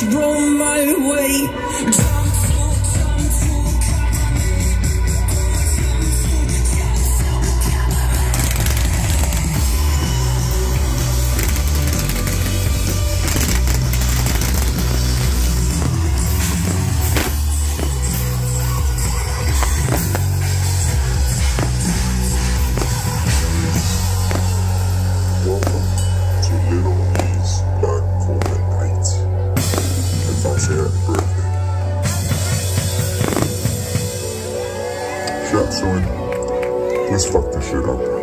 just roll my way. Shot, son. Let's fuck this shit up.